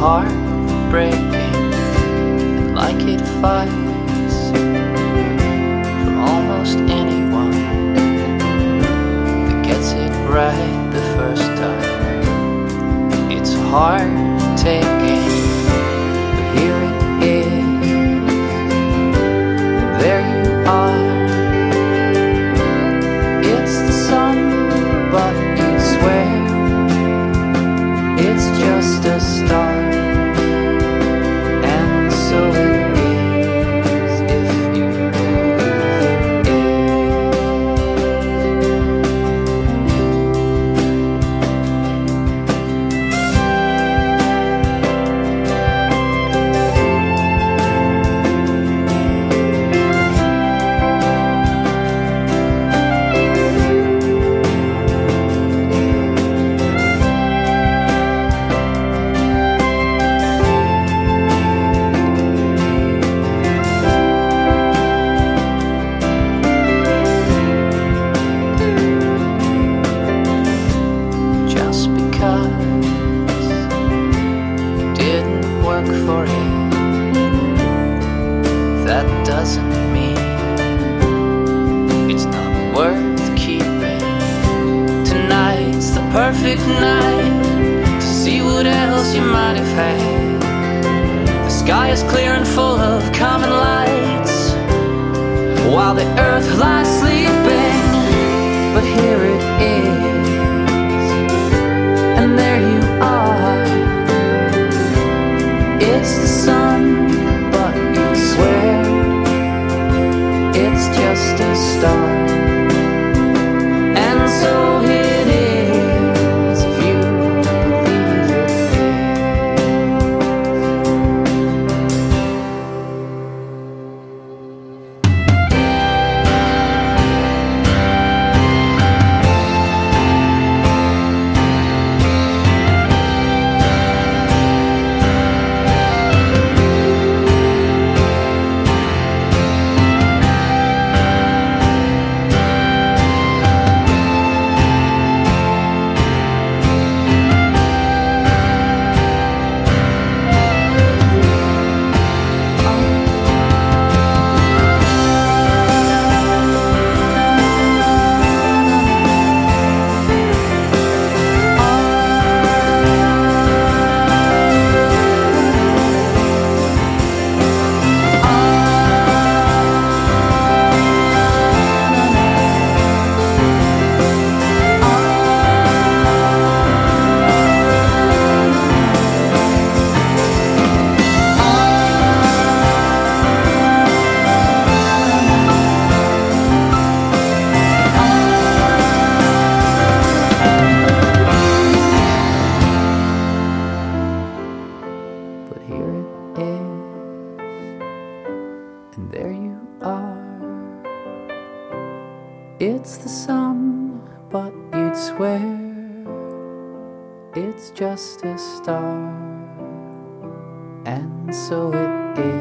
heartbreaking, like it fights work for you. That doesn't mean it's not worth keeping. Tonight's the perfect night to see what else you might have had. The sky is clear and full of common lights while the earth lies sleeping. But here it is it's just a start. And so It's the sun, but you'd swear it's just a star. And so it is